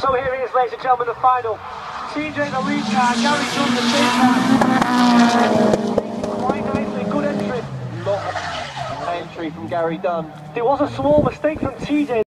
So here he ladies and gentlemen, the final. TJ the lead car, Gary Dunn the big car. Quite nicely, good entry. Not entry from Gary Dunn. There was a small mistake from TJ.